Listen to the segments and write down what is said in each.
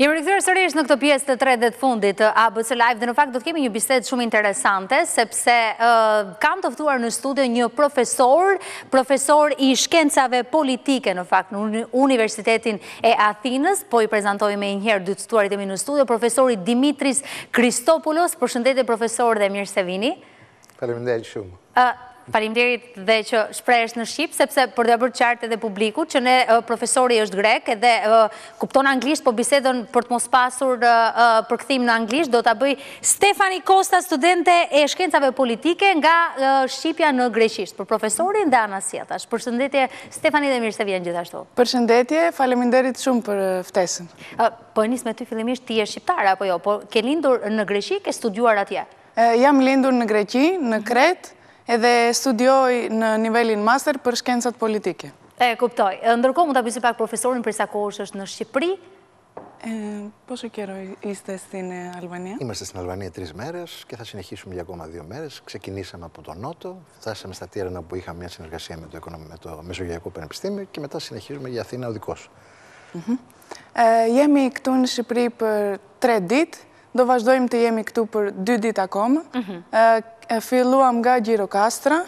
Jemi rikëthyrë sërish në këtë pjesë të tre dhe të fundit të ABC Live dhe në fakt do të kemi një biset shumë interesante sepse kam tëftuar në studio një profesor, profesor i shkencave politike në fakt në Universitetin e Athinës, po i prezentoj me njëherë dy të stuarit e mi në studio, profesori Dimitris Kristopoulos, për shëndet e profesor dhe mirë se vini. Faleminderit shumë. Falimderit dhe që shpresh në Shqipë, sepse për dhe bërë qartë edhe publiku, që ne profesori është grek edhe kupton anglisht, po bisedon për të mos pasur për këthim në anglisht, do të bëj Stefani Kosta, studente e shkencave politike nga Shqipja në Greqisht, për profesorin dhe anasjetash. Për shëndetje, Stefani dhe mirë se vjen gjithashtu. Për shëndetje, faleminderit shumë për ftesën. Po e njës me ty fillimisht ti e shqiptara, apo jo, po ke lindur në Greqi, ke studuar atje? Jam lindur në Greqi, në Kretë, edhe studioj në nivelin master për shkencat politike. E, kuptoj. Ndërko, mund të apisi pak profesorin për sa kohë është në Shqipëri? Πόσο καιρό είστε στην Αλβανία; Είμαστε στην Αλβανία τρει μέρε και θα συνεχίσουμε για ακόμα δύο μέρε. Ξεκινήσαμε από τον Νότο, φτάσαμε στα Τύρανα που είχαμε μια συνεργασία με το, με το Μεσογειακό Πανεπιστήμιο και μετά συνεχίζουμε για Αθήνα οδικό. Mm -hmm. ε, jemi këtu në Shqipëri për tre ditë, do vazhdojmë të jemi këtu për dy ditë akoma. Filluam nga Gjirokastra,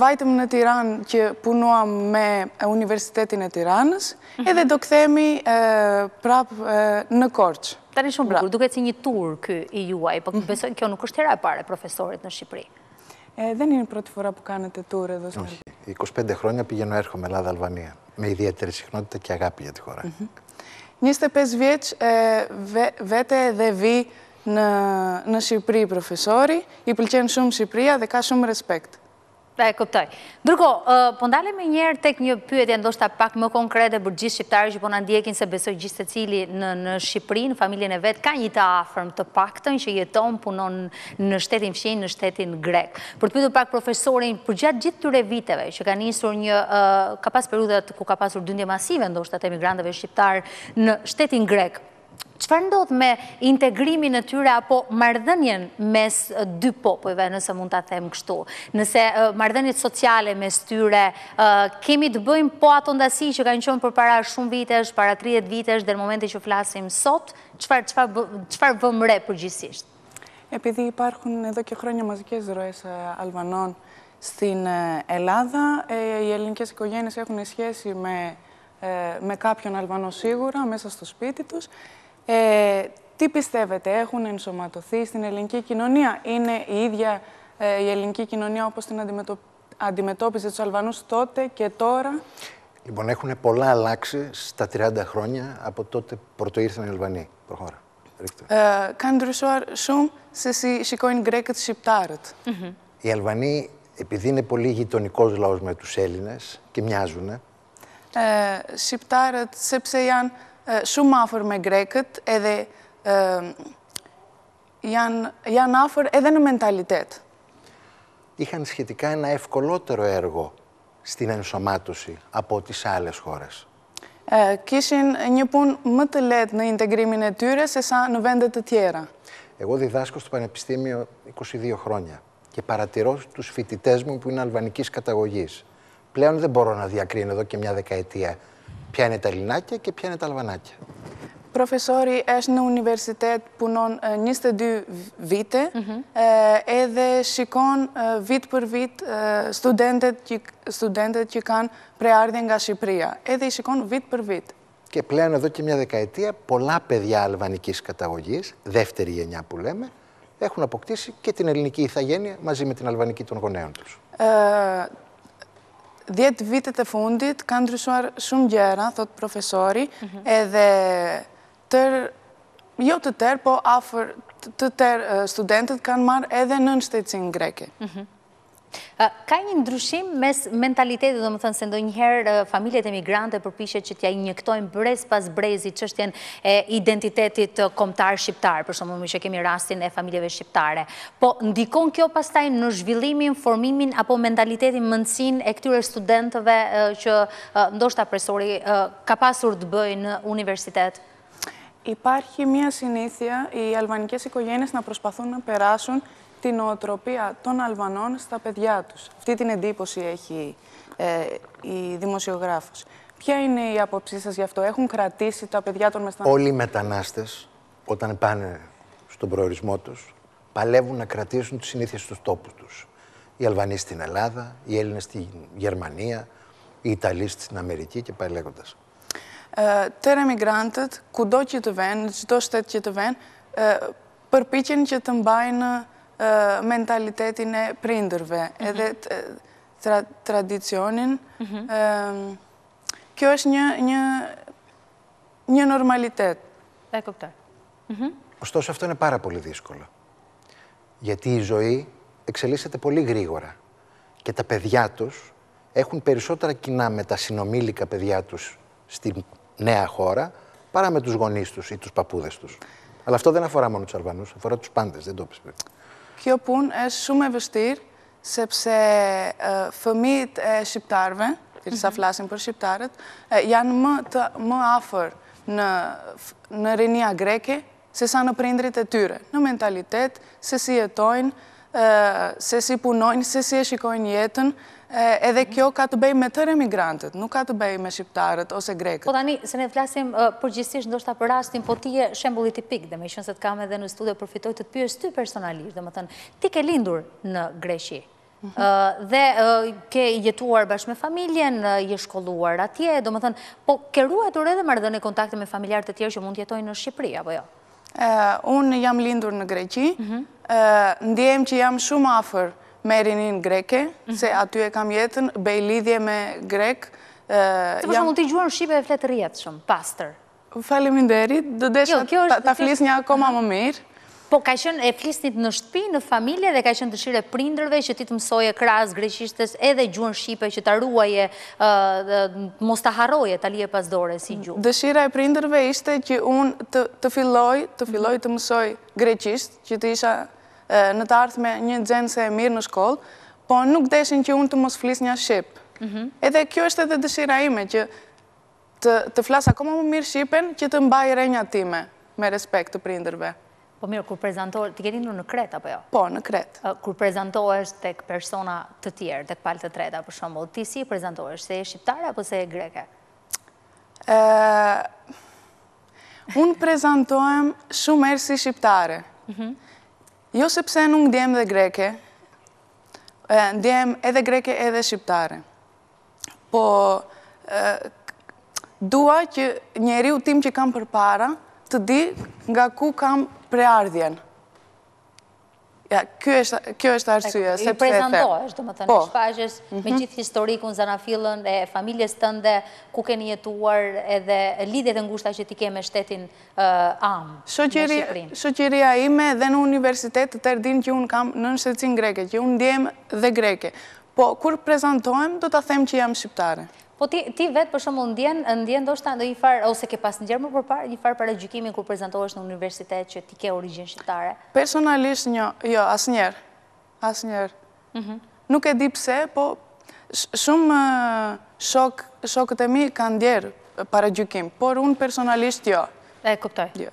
vajtëm në Tiran që punuam me Universitetin e Tiranës, edhe do këthemi prapë në Korqë. Tani shumë bukur, duke si një tur kë i juaj, po besoj kjo nuk është hera e pare profesorit në Shqipëri. Δεν είναι η πρώτη φορά που κάνετε tour εδώ στην Όχι. 25 χρόνια πηγαίνω έρχομαι Ελλάδα-Αλβανία. Με ιδιαίτερη συχνότητα και αγάπη για τη χώρα. 25 vjeç vete dhe vi në, në Shqipëri profesori, i pëlqen shumë Shqipëria dhe ka shumë respekt. E, kuptoj. Ndërko, po ndale me njerë tek një pyetje ndoshta pak më konkrete për gjithë shqiptarë që po në ndjekin se besoj gjithë se cili në, në Shqipëri, në familjen e vetë, ka një të afërm të paktën që jeton punon në shtetin fshin, në shtetin grek. Për të pytur pak profesorin, për gjatë gjithë tyre viteve që ka njësur një, ka pas periudet ku ka pasur dëndje masive ndoshta të emigrantëve shqiptarë në shtetin grek, Qëfar ndodhë me integrimin e tyre apo mardhenjen mes dy popojve, nëse mund të them kështu? Nëse mardhenjet sociale mes tyre, kemi të bëjmë po ato ndasi që ka në qënë për para shumë vitesh, para 30 vitesh, dhe në momenti që flasim sot, qëfar vëmre përgjësisht? Επειδή υπάρχουν εδώ και χρόνια μαζικές ροές Αλβανών στην Ελλάδα, οι ελληνικές οικογένειες έχουν σχέση με, με κάποιον Αλβανό σίγουρα μέσα στο σπίτι τους ε, τι πιστεύετε, έχουν ενσωματωθεί στην ελληνική κοινωνία, είναι η ίδια ε, η ελληνική κοινωνία όπως την αντιμετω... αντιμετώπιζε τους Αλβανούς τότε και τώρα; Λοιπόν, έχουν πολλά αλλάξει στα 30 χρόνια από τότε πρωτοήρθαν οι Αλβανοί. Προχώρα. Kanë ndryshuar shumë se si shikojnë grekët shqiptarët. Οι Αλβανοί, επειδή είναι πολύ γειτονικός λαός με τους Έλληνες και μοιάζουν. Ε, shqiptarët, sepse janë shumë afer me grekët edhe janë, janë afer edhe në mentalitet. Είχαν σχετικά ένα ευκολότερο έργο στην ενσωμάτωση από τις άλλες χώρες. Ε, kishin një punë më të lehtë në integrimin e tyre se sa në vendet të tjera. Εγώ διδάσκω στο Πανεπιστήμιο 22 χρόνια και παρατηρώ τους φοιτητές μου που είναι αλβανικής καταγωγής. Πλέον δεν μπορώ να διακρίνω εδώ και μια δεκαετία ποια είναι τα Ελληνάκια και ποια είναι τα Αλβανάκια. Profesori është në universitet, punon 22 vite, edhe shikon vit për vit studentet që, studentet që kanë preardhje nga Shqipëria. Edhe i shikon vit për vit. Και πλέον εδώ και μια δεκαετία πολλά παιδιά αλβανικής καταγωγής, δεύτερη γενιά που λέμε, έχουν αποκτήσει και την ελληνική ηθαγένεια μαζί με την αλβανική των γονέων τους. 10 vitet e fundit kanë ndryshuar shumë gjera, thot profesori, edhe tër, jo të tërë, po afer të tërë studentët kanë marrë edhe në nështetësin greke. Ka një ndryshim mes mentalitetit, do më thënë se ndonjëherë familjet emigrante përpishet që t'ja injektojnë brez pas brezi qështjen e identitetit komtar shqiptar, për shumë më që kemi rastin e familjeve shqiptare. Po, ndikon kjo pastaj në zhvillimin, formimin, apo mentalitetin mëndësin e këtyre studentëve që ndoshta presori ka pasur të bëjnë në universitet? Υπάρχει μια συνήθεια οι αλβανικές οικογένειες να προσπαθούν να περάσουν την νοοτροπία των Αλβανών στα παιδιά τους. Αυτή την εντύπωση έχει ε, η δημοσιογράφος. Ποια είναι η άποψή σας γι' αυτό, έχουν κρατήσει τα παιδιά των μεστανών; Όλοι οι μετανάστες, όταν πάνε στον προορισμό τους, παλεύουν να κρατήσουν τις συνήθειες στους τόπους τους. Οι Αλβανοί στην Ελλάδα, οι Έλληνες στη Γερμανία, οι Ιταλοί στην Αμερική και πάει λέγοντας. Të emigrantët, kudo që të venë, në qëto shtetë që të venë, përpichen që të mbajnë mentalitetin e prindërve, edhe tradicionin. Kjo është një normalitet. E kuptoj. Ωστόσο αυτό είναι πάρα πολύ δύσκολο. Γιατί η ζωή εξελίσσεται πολύ γρήγορα και τα παιδιά τους έχουν περισσότερα κοινά με τα συνομήλικα παιδιά τους στην νέα χώρα παρά με τους γονείς τους ή τους παππούδες τους. Αλλά αυτό δεν αφορά μόνο τους Αλβανούς, αφορά τους πάντες, δεν το πεις πριν. Kjo punë është shumë e vështirë, sepse fëmijët e shqiptarëve, sa flasin për shqiptarët, janë më, të, më afer në, në rinia greke, se sa në prindrit e tyre, në mentalitet, se si jetojnë, se si punojnë, se si e shikojnë jetën, edhe kjo ka të bëj me tërë emigrantët, nuk ka të bëj me shqiptarët ose grekët. Po tani, se ne flasim përgjithsisht ndoshta për rastin, po ti e shembulli tipik, dhe me ishën se të kam edhe në studio përfitoj të të pyës ty personalisht, dhe më thënë, ti ke lindur në Greshi, dhe ke jetuar bashkë me familjen, je shkolluar atje, dhe më thënë, po ke ruatur edhe mardhën e kontakte me familjarët të tjerë që mund jetojnë në Shqipëri, apo jo? Unë jam lindur në Greqi, ndjem që jam shumë afer me rinin greke, se aty e kam jetën, bej lidhje me grek. Se për shumë të i gjuar në Shqipe e fletë rjetë shumë, pastor. Falim nderit, do desha ta flis një akoma më mirë. Po, ka shënë e flisnit në shtëpi, në familje, dhe ka shënë dëshire prindrëve që ti të mësoje krasë greqishtës edhe gjuën Shqipe që të ruaje, mos të haroje të lije pas dore si gjuë. Dëshira e prindrëve ishte që unë të filloj, të filloj të mësoj greqisht, që të isha në të ardhme një gjenë se e mirë në shkollë, po nuk deshin që unë të mos flis një Shqip. Edhe kjo është edhe dëshira ime, që të flasë akoma më mirë Shqipen, që të mbaj renja time me respekt të prindrëve. Po mirë, kur prezentohesh, ti këti në kret, apo jo? Po, në kret. Kur prezentohesh të persona të tjerë, të palë të treta, për shumë, ti si prezentohesh, se e shqiptare apo se e greke? Unë prezentohem shumë erë si shqiptare. Jo sepse nuk ndjem dhe greke, ndjem edhe greke edhe shqiptare. Po, dua që njeri u tim që kam për para, të di nga ku kam preardhjen. Kjo është arsye, sepse... I prezentohesh, do më thënë, shfaqës me gjithë historikun, zanafilën e familjes tënde, ku keni jetuar edhe lidhjet e ngushta që ti ke me shtetin amë në Shqiprin. Shoqëria ime dhe në universitet të tërdin që unë kam në nështëtësin greke, që unë djem dhe greke. Po, kur prezentohem, do të them që jam shqiptare. Po ti vetë për shumë ndjen, ndjen do shta ndo i farë, ose ke pas në gjerë më për parë, një farë për e gjykimin kur prezentohesh në universitet që ti ke origin shqiptare? Personalisht një, jo, asë njerë, asë njerë. Mhm. Nuk e di pse, po shumë shokët e mi kanë ndjerë para gjykim, por unë personalisht jo. E, kuptoj. Jo.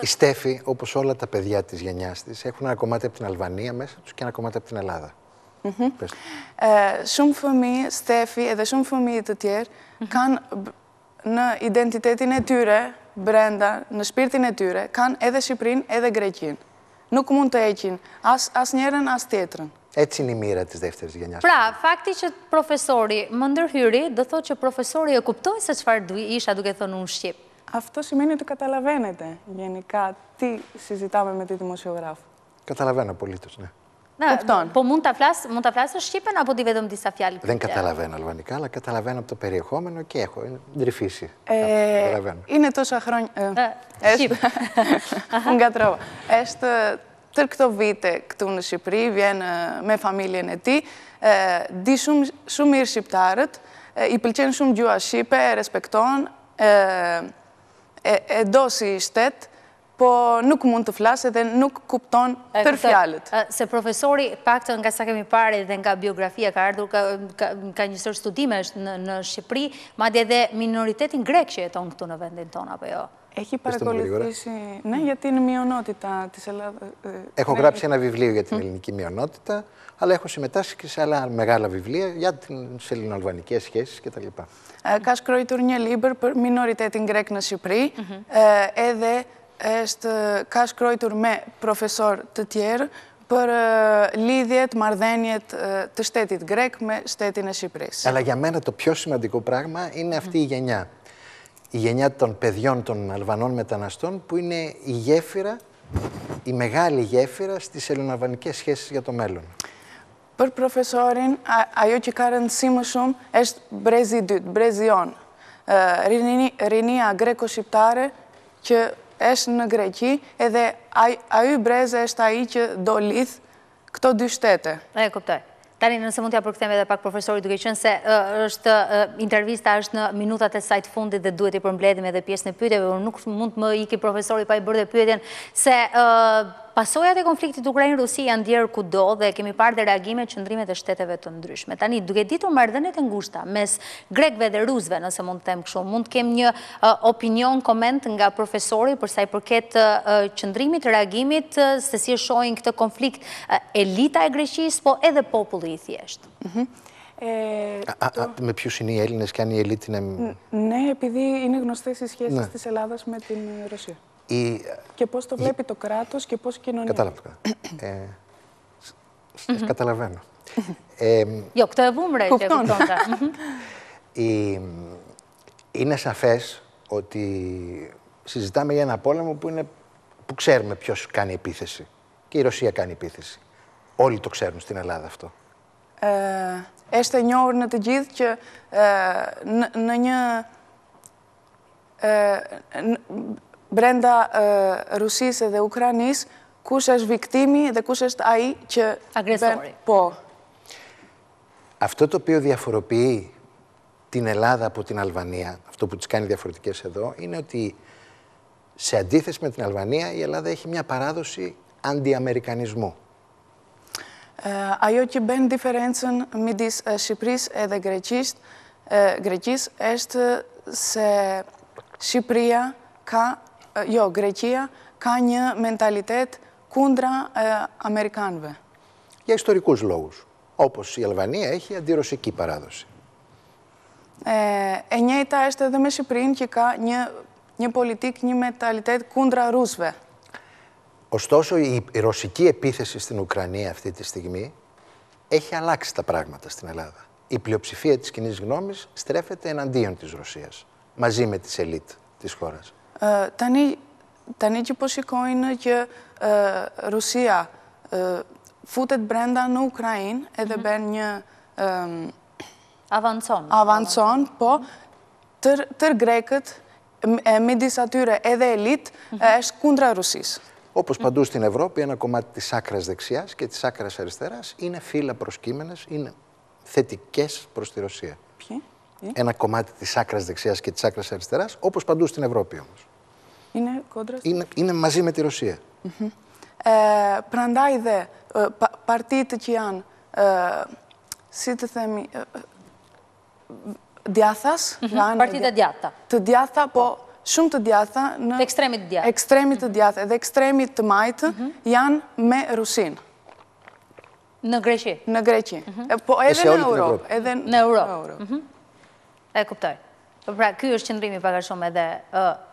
Η Στέφη, όπως όλα τα παιδιά της γενιάς της, έχουν ένα κομμάτι από την Αλβανία μέσα τους και ένα κομμάτι από την Ελλάδα. Έτσι είναι η μοίρα τη δεύτερη γενιά. Παρά, φάξει το χειρουργείο, αυτό σημαίνει ότι το καταλαβαίνετε. Γενικά, τι συζητάμε με τη δημοσιογράφου. Καταλαβαίνω πολύ τότε, ναι. Μου τα φράσω σήμερα από την σαφιά. Δεν καταλαβαίνω αλβανικά, αλλά καταλαβαίνω από το περιεχόμενο και έχω μτρυφή. Ε, είναι τόσα χρόνια. Ε, τι το βίτεκνση με φαίλια είναι τι μερικά, η πλικέντζ, είπε, respecto, εντός. Το νοκ μουντουφλάσε, το. Σε προφησόρη, πακτών κασάχε με πάρε δεν καμπιωγραφία. Κάρδου, κανιστέρ του Ντίμε, νο Σιπρί, μαντιδε, μινοριτέ την Κρέξη, ετών, κτόν, αυεντετών, απεώ. Έχει παρακολουθήσει. Ναι, για την μειονότητα τη Ελλάδα. Έχω γράψει ένα βιβλίο για την ελληνική μειονότητα, αλλά έχω συμμετάσχει και σε άλλα μεγάλα βιβλία για τι ελληνοαλβανικέ σχέσει κτλ. Κάσκροι η λίμπερ, μινοριτέ την Κρέξη, πριν, εδε. Έστει κάθε χρόνο με τον πρόφησό του Τιέρ και το Λίδιετ Γκρέκ με τη Στέτινα Σύπρι. Αλλά για μένα το πιο σημαντικό πράγμα είναι αυτή η γενιά. Η γενιά των παιδιών των Αλβανών μεταναστών που είναι η γέφυρα, η μεγάλη γέφυρα στι ελληνοαβανικέ σχέσει για το μέλλον. Κύριε Προφησό, η Μπρεζιόν. Γκρέκο Σιπτάρε και. Është në Greqi, edhe ai- ai brez është ai që do lidh këto dy shtete. E kuptoj. Tani nëse mund t'ja përkthejmë edhe pak profesorit duke qenë se është intervista është në minutat e sajt fundit dhe duhet i përmbledhim edhe pjesën e pyetjeve, nuk mund më iki profesori pa i bërë dhe pyetjen se pasojat e konfliktit Ukrainë-Rusi janë ndjerë kudo dhe kemi parë dhe reagime qëndrimet e shteteve të ndryshme. Tani, duke ditur marrëdhëniet e ngushta mes grekve dhe rusve, nëse mund të them kështu, mund të kem një ë, opinion, koment nga profesori për sa i përket ë, qëndrimit, reagimit, ë, se si e shohin këtë konflikt ë, elita e Greqisë, po edhe populli i thjeshtë. Ε, Α, α, α, με ποιους είναι οι Έλληνες και αν η ελίτ είναι... ναι, επειδή είναι γνωστές οι σχέσεις Ναι. της Ελλάδας με την ε, Ρωσία. Η... Και πώς το βλέπει το κράτος και πώς η κοινωνία. Κατάλαβα. Ε, σ- σ- Καταλαβαίνω. Ε, Jo, këtë e vumre që e Kupton. kuptonte. Mhm. η- είναι σαφές ότι συζητάμε για ένα πόλεμο που, είναι, που ξέρουμε ποιος κάνει επίθεση. Και η Ρωσία κάνει επίθεση. Όλοι το ξέρουν στην Ελλάδα αυτό. Ε, është e njohur në të gjithë që e, në, në një e, në, brenda e, Rusisë dhe Ukrainisë kush është viktimi dhe kush është ai që Agresori. ben- po. Αυτό το οποίο διαφοροποιεί την Ελλάδα από την Αλβανία, αυτό που τις κάνει διαφορετικές εδώ, είναι ότι σε αντίθεση με την Αλβανία η Ελλάδα έχει μια παράδοση αντιαμερικανισμού. E, ajo që bën diferencën midis e, Shqipërisë edhe Greqisë, e, Greqisë është se Shqipëria ka, e, jo, Greqia ka një mentalitet kundra e, Amerikanëve. Για ιστορικούς λόγους. Όπως η Αλβανία έχει αντιρωσική παράδοση. E, e njëjta është edhe me Shqipërinë që ka një, një politikë, një mentalitet kundra rusëve. Ωστόσο, η, η ρωσική επίθεση στην Ουκρανία αυτή τη στιγμή έχει αλλάξει τα πράγματα στην Ελλάδα. Η πλειοψηφία της κοινής γνώμης στρέφεται εναντίον της Ρωσίας, μαζί με τις ελίτ της χώρας. E, tani, tani që po shikojnë që e, Rusia e, futet brenda në Ukrainë edhe bën një em, Avancon. avancon, po tër, tër grekët m- e midis atyre edhe elit e, është kundra Rusisë. Όπως παντού στην Ευρώπη, ένα κομμάτι της άκρας δεξιάς και της άκρας αριστεράς είναι φύλλα προσκύμενες, είναι θετικές προς τη Ρωσία. Ποιοι; Ένα κομμάτι της άκρας δεξιάς και της άκρας αριστεράς, όπως παντού στην Ευρώπη όμως. Είναι κοντρα; Είναι μαζί με τη ρωσία. Ε, Πραντάει είδε ε, παρτίτες γιαν ε, σίτεθαιμι διάθας. Παρτίτα διάθα. Το διάθα που συν το διάθα. Εκτρέμητο διάθα. Εδεξτρέμητο μάιτε γιαν με ρουσίν. Να Γρέκη. Να Γρέκη. Εδεξιαλικούροπ. Εδεξιαλικούροπ. Εκοπτάι. Pra, ky është qëndrimi paka shumë edhe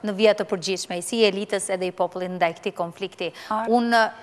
në vjetë të përgjithshme, i si elitës edhe i popullin ndaj i këti konflikti. Ar...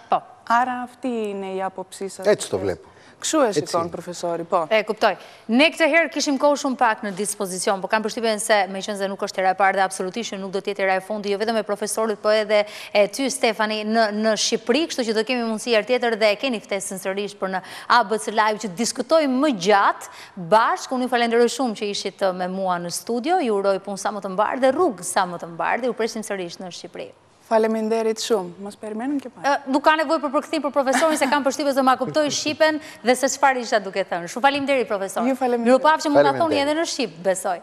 Po. Ara afti ne ja popsisat... E që të vlepo? Kështu e shikon, profesori, po. E, kuptoj. Ne këtë herë kishim kohë shumë pak në dispozicion, po kam përshtypen se me qënë se nuk është tera e parë dhe absolutisht nuk do tjetë tera e fundi, jo vetëm e profesorit, po edhe e ty, Stefani, në, në Shqipëri, kështu që do kemi mundësi tjetër dhe keni ftesë sërish për në ABC Live që diskutoj më gjatë bashkë. Unë ju falenderoj shumë që ishit me mua në studio, ju uroj punë sa më të mbarë dhe rrugë sa më të mbarë dhe ju presim sërish në Shqipëri. Faleminderit shumë. Mos ke parë. Ë, Nuk ka nevojë për përkthim për profesorin se kam përshtypjen se ma kuptoi shqipen dhe se çfarë isha duke thënë. Shumë faleminderit profesor. Ju faleminderit. Mirupafshim mund ta thoni edhe në shqip, besoj.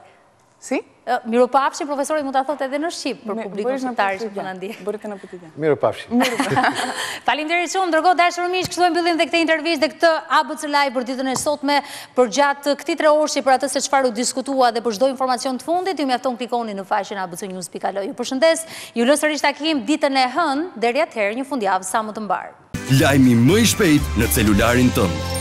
Si? Miro pafshi, profesorit mund të thotë edhe në Shqip për publikun shqiptarë që përna ndi. Bërë këna pëtitja. Miro pafshi. Falim të shumë, ndërko dashër mish, kështu e mbyllim dhe këte intervjist dhe këtë ABC Live për ditën e sotme, për gjatë këti tre orëshi për atës e qëfar u diskutua dhe për shdoj informacion të fundit, ju mjafton klikoni në faqen abcnews.al. Ju përshëndes, ju lësërisht takim ditën e hën, derja tërë një fundjavë sa më të mbarë. Lajmi më i shpejt në celularin tëmë.